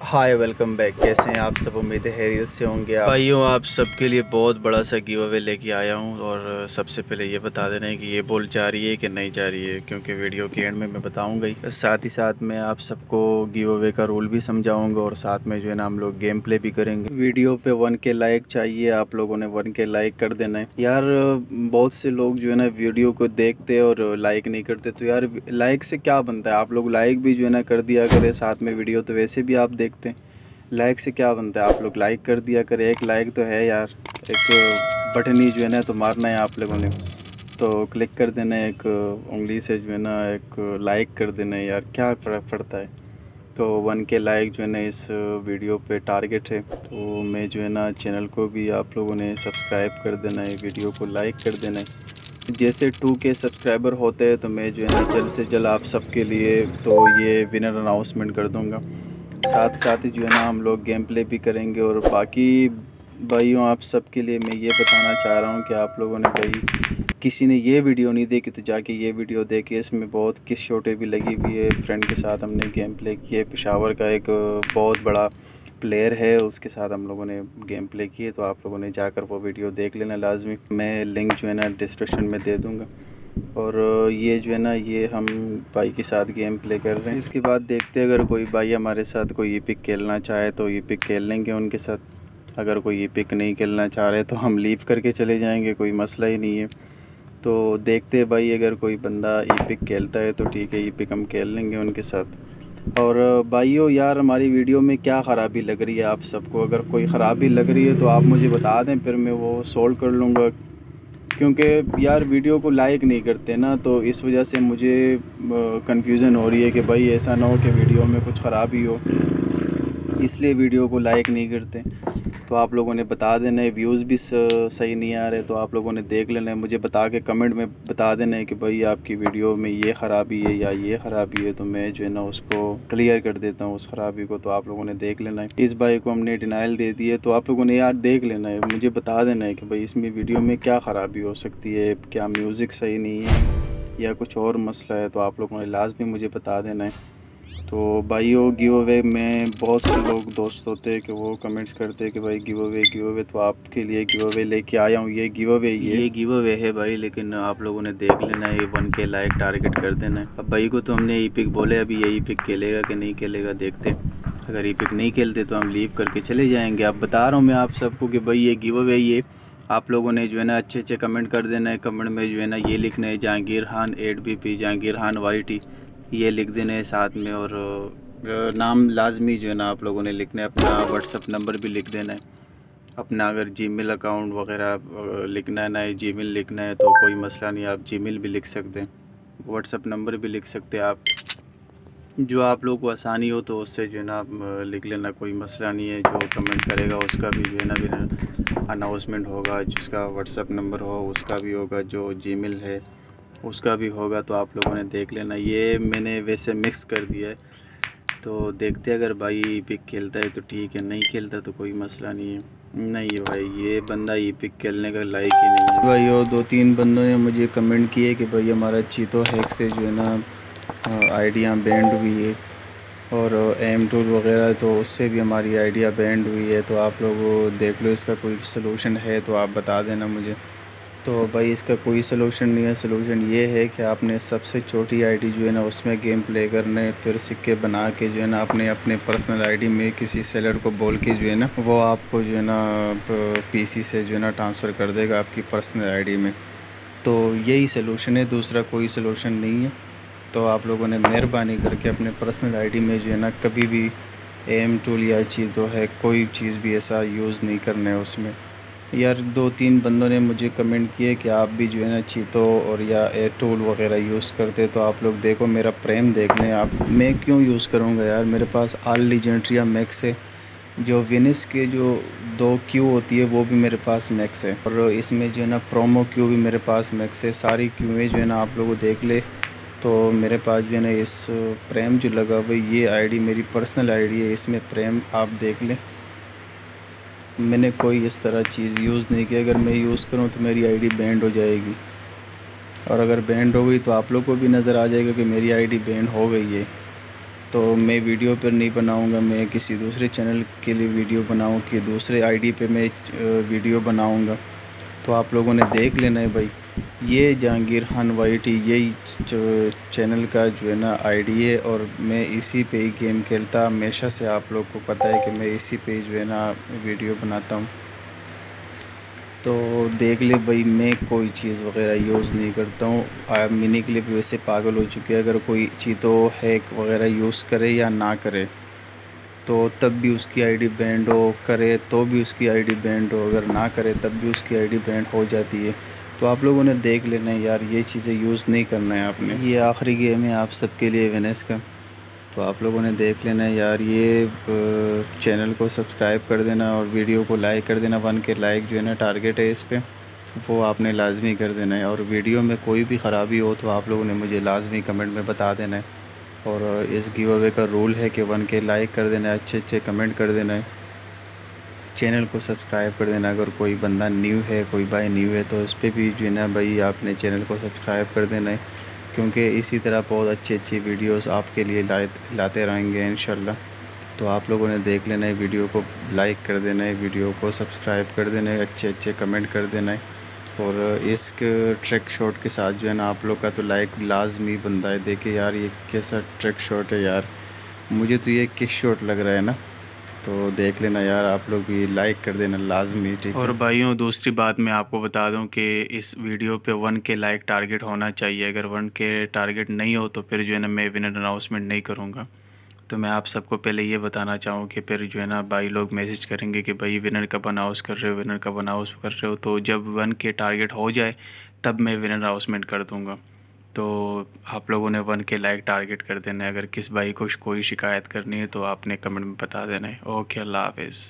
Hi welcome back कैसे हैं आप सब? उम्मीद है से होंगे आप। भाइयों आप सबके लिए बहुत बड़ा सा गिव अवे लेके आया हूँ और सबसे पहले ये बता देना है कि ये बोल जा रही है कि नहीं जा रही है क्योंकि वीडियो के एंड में मैं बताऊँगा ही। साथ ही साथ मैं आप सबको गिव अवे का रूल भी समझाऊँगा और साथ में जो है ना हम लोग गेम प्ले भी करेंगे। वीडियो पे वन के लाइक चाहिए आप लोगों ने वन के लाइक कर देना है। यार बहुत से लोग जो है ना वीडियो को देखते और लाइक नहीं करते तो यार लाइक से क्या बनता है? आप लोग लाइक भी जो है ना कर दिया करें साथ में वीडियो तो वैसे भी आप देखते हैं। लाइक से क्या बनता है? आप लोग लाइक कर दिया करें। एक लाइक तो है यार। एक बटनी जो है ना तो मारना है आप लोगों ने। तो क्लिक कर देना है एक उंगली से जो है ना, एक लाइक कर देना है यार। क्या फ़र्क पड़ता है? तो वन के लाइक जो है ना, इस वीडियो पे टारगेट है। तो मैं जो है ना चैनल को भी आप लोगों ने सब्सक्राइब कर देना है। वीडियो को लाइक कर देना है। जैसे टू के सब्सक्राइबर होते हैं तो मैं जो है ना, जल्द से जल्द आप सबके लिए तो ये विनर अनाउंसमेंट कर दूँगा। साथ साथ ही जो है ना हम लोग गेम प्ले भी करेंगे और बाकी भाइयों, आप सबके लिए मैं ये बताना चाह रहा हूँ कि आप लोगों ने भाई किसी ने ये वीडियो नहीं देखी तो जाके ये वीडियो देखे। इसमें बहुत किस छोटे भी लगी हुई है। फ्रेंड के साथ हमने गेम प्ले किए पेशावर का एक बहुत बड़ा प्लेयर है, उसके साथ हम लोगों ने गेम प्ले किए तो आप लोगों ने जाकर वो वीडियो देख लेना लाजमी। मैं लिंक जो है ना डिस्क्रिप्शन में दे दूँगा। और ये जो है ना, ये हम भाई के साथ गेम प्ले कर रहे हैं। इसके बाद देखते हैं, अगर कोई भाई हमारे साथ कोई ये पिक खेलना चाहे तो ये पिक खेल लेंगे उनके साथ। अगर कोई ये पिक नहीं खेलना चाह रहे तो हम लीव करके चले जाएँगे, कोई मसला ही नहीं है। तो देखते हैं भाई, अगर कोई बंदा ई पिक खेलता है तो ठीक है ई पिक हम खेल लेंगे उनके साथ। और भाइयों, यार, हमारी वीडियो में क्या ख़राबी लग रही है आप सबको? अगर कोई ख़राबी लग रही है तो आप मुझे बता दें, फिर मैं वो सोल्व कर लूँगा। क्योंकि यार वीडियो को लाइक नहीं करते ना तो इस वजह से मुझे कंफ्यूजन हो रही है कि भाई ऐसा ना हो कि वीडियो में कुछ ख़राबी हो। इसलिए वीडियो को लाइक नहीं करते। तो आप लोगों ने बता देना है व्यूज़ भी सही नहीं आ रहे तो आप लोगों ने देख लेना है। मुझे बता के कमेंट में बता देना है कि भाई आपकी वीडियो में ये ख़राबी है या ये ख़राबी है तो मैं जो है ना उसको क्लियर कर देता हूँ, उस ख़राबी को तो आप लोगों ने देख लेना है। इस भाई को हमने डिनाइल दे दी है तो आप लोगों ने यार देख लेना है। मुझे बता देना है कि भाई इसमें वीडियो में क्या ख़राबी हो सकती है, क्या म्यूज़िक सही नहीं है या कुछ और मसला है तो आप लोगों ने लाजमी मुझे बता देना है। तो भाई वो गिव अवे में बहुत से लोग दोस्त होते हैं कि वो कमेंट्स करते हैं कि भाई गिव अवे गिव अवे तो आपके लिए गिव अवे लेके आया हूँ। ये गिव अवे ये ये गिव अवे है भाई, लेकिन आप लोगों ने देख लेना है, ये वन के लाइक टारगेट कर देना है। अब भाई को तो हमने ई पिक बोले अभी ये ई पिक खेलेगा कि नहीं खेलेगा, देखते अगर ई पिक नहीं खेलते तो हम लीव करके चले जाएँगे। अब बता रहा हूँ मैं आप सबको कि भाई ये गिव अवे ये आप लोगों ने जो है ना अच्छे अच्छे कमेंट कर देना है। कमेंट में जो है ना ये लिखना है, Jahangir Khan at B P Jahangir Khan Y T ये लिख देने साथ में और नाम लाजमी जो है ना आप लोगों ने लिखना है, अपना व्हाट्सअप नंबर भी लिख देना है। अपना अगर जीमेल अकाउंट वगैरह लिखना है ना जी लिखना है तो कोई मसला नहीं, आप जी भी लिख सकते हैं। व्हाट्सअप नंबर भी लिख सकते हैं आप। जो आप लोग को आसानी हो तो उससे जो है ना लिख लेना, कोई मसला नहीं है। जो कमेंट करेगा उसका भी जो है ना भी अनाउंसमेंट होगा, जिसका व्हाट्सअप नंबर हो, उसका भी होगा, जो जीमेल है। उसका भी होगा तो आप लोगों ने देख लेना। ये मैंने वैसे मिक्स कर दिया है। तो देखते अगर भाई पिक खेलता है तो ठीक है, नहीं खेलता तो कोई मसला नहीं है। नहीं भाई, ये बंदा ये पिक खेलने का लायक ही नहीं है। भाई, और दो तीन बंदों ने मुझे कमेंट किए कि भाई, हमारा चीतो हैक से जो है ना आइडिया बैंड हुई है। और एम टूल वगैरह तो उससे भी हमारी आइडिया बैंड हुई है। तो आप लोग देख लो, इसका कोई सलूशन है तो आप बता देना मुझे। तो भाई इसका कोई सलूशन नहीं है। सलूशन ये है कि आपने सबसे छोटी आईडी जो है ना, उसमें गेम प्ले करने, फिर सिक्के बना के जो है ना, अपने अपने पर्सनल आईडी में किसी सेलर को बोल के जो है ना, वो आपको जो है ना पीसी से जो है ना ट्रांसफ़र कर देगा आपकी पर्सनल आईडी में। तो यही सलूशन है। दूसरा कोई सलूशन नहीं है। तो आप लोगों ने मेहरबानी करके अपने पर्सनल आईडी में जो है ना, कभी भी एम टूल या चीज़ तो है, कोई चीज़ भी ऐसा यूज़ नहीं करना है उसमें। यार, दो तीन बंदों ने मुझे कमेंट किए कि आप भी जो है ना चीतो और या एयर टूल वगैरह यूज़ करते तो आप लोग देखो मेरा प्रेम देख लें आप। मैं क्यों यूज़ करूँगा यार? मेरे पास आल लीजेंट्रिया मैक्स है। जो विनिस के जो दो क्यू होती है, वो भी मेरे पास मैक्स है। और इसमें जो है ना प्रोमो क्यू भी मेरे पास मैक्स है। सारी क्यूएँ जो है ना आप लोग देख ले। तो मेरे पास जो है ना इस प्रेम जो लगा हुआ ये आईडी मेरी पर्सनल आईडी है। इसमें प्रेम आप देख लें। मैंने कोई इस तरह चीज़ यूज़ नहीं की। अगर मैं यूज़ करूँ तो मेरी आईडी बैंड हो जाएगी। और अगर बैंड हो गई तो आप लोग को भी नज़र आ जाएगा कि मेरी आईडी बैंड हो गई है। तो मैं वीडियो पर नहीं बनाऊँगा, मैं किसी दूसरे चैनल के लिए वीडियो बनाऊँ कि दूसरे आईडी पे मैं वीडियो बनाऊँगा। तो आप लोगों ने देख लेना है भाई। ये जहांगीर खान वाई टी, यही चैनल का जो है ना आईडी है और मैं इसी पे ही गेम खेलता, हमेशा से आप लोग को पता है कि मैं इसी पे जो है ना वीडियो बनाता हूँ। तो देख ले भाई, मैं कोई चीज़ वगैरह यूज़ नहीं करता हूँ। मिनी क्लिप वैसे पागल हो चुके हैं, अगर कोई चीज़ तो हैक वगैरह यूज़ करे या ना करे तो तब भी उसकी आईडी बैंड हो, करे तो भी उसकी आईडी बैंड हो, अगर ना करे तब भी उसकी आईडी बैंड हो जाती है। तो आप लोगों ने देख लेना है, यार, ये चीज़ें यूज़ नहीं करना है आपने। ये आखिरी गेम है आप सबके लिए वेनेस का। तो आप लोगों ने देख लेना है, यार, ये चैनल को सब्सक्राइब कर देना और वीडियो को लाइक कर देना। वन के लाइक जो है ना टारगेट है इस पर वो आपने लाजमी कर देना है। और वीडियो में कोई भी ख़राबी हो तो आप लोगों ने मुझे लाजमी कमेंट में बता देना है। और इस गिव अवे का रूल है कि वन के लाइक कर देना है अच्छे अच्छे कमेंट कर देना है। चैनल को सब्सक्राइब कर देना। अगर कोई बंदा न्यू है, कोई भाई न्यू है तो उस पर भी जो है ना भाई आपने चैनल को सब्सक्राइब कर देना है। क्योंकि इसी तरह बहुत अच्छी अच्छी वीडियोस आपके लिए लाए, लाते रहेंगे इन तो आप लोगों ने देख लेना है, वीडियो को लाइक कर देना है, वीडियो को सब्सक्राइब कर देना है अच्छे अच्छे कमेंट कर देना है। और इस ट्रैक शॉट के साथ जो है ना आप लोग का तो लाइक लाजमी बनता है। देखे यार ये कैसा ट्रैक शॉट है यार। मुझे तो ये किस शॉट लग रहा है ना। तो देख लेना यार, आप लोग भी लाइक कर देना लाजमी, ठीक और भाइयों, दूसरी बात मैं आपको बता दूँ कि इस वीडियो पे वन के लाइक टारगेट होना चाहिए। अगर वन के टारगेट नहीं हो तो फिर जो है ना मैं विनर अनाउंसमेंट नहीं करूँगा। तो मैं आप सबको पहले ये बताना चाहूँ कि फिर जो है ना भाई लोग मैसेज करेंगे कि भाई विनर कब अनाउंस कर रहे हो विनर कब अनाउंस कर रहे हो। तो जब वन के टारगेट हो जाए, तब मैं विनर अनाउंसमेंट कर दूँगा। तो आप लोगों ने वन के लाइक टारगेट कर देना है। अगर किस भाई को कोई शिकायत करनी है तो आपने कमेंट में बता देना है। ओके, अल्लाह हाफिज़।